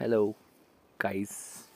Hello, guys.